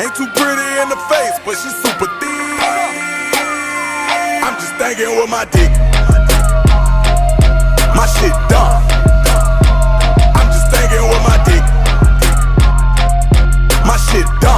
Ain't too pretty in the face, but she's super thick. I'm just thinking with my dick. My shit dumb. I'm just thinking with my dick. My shit dumb.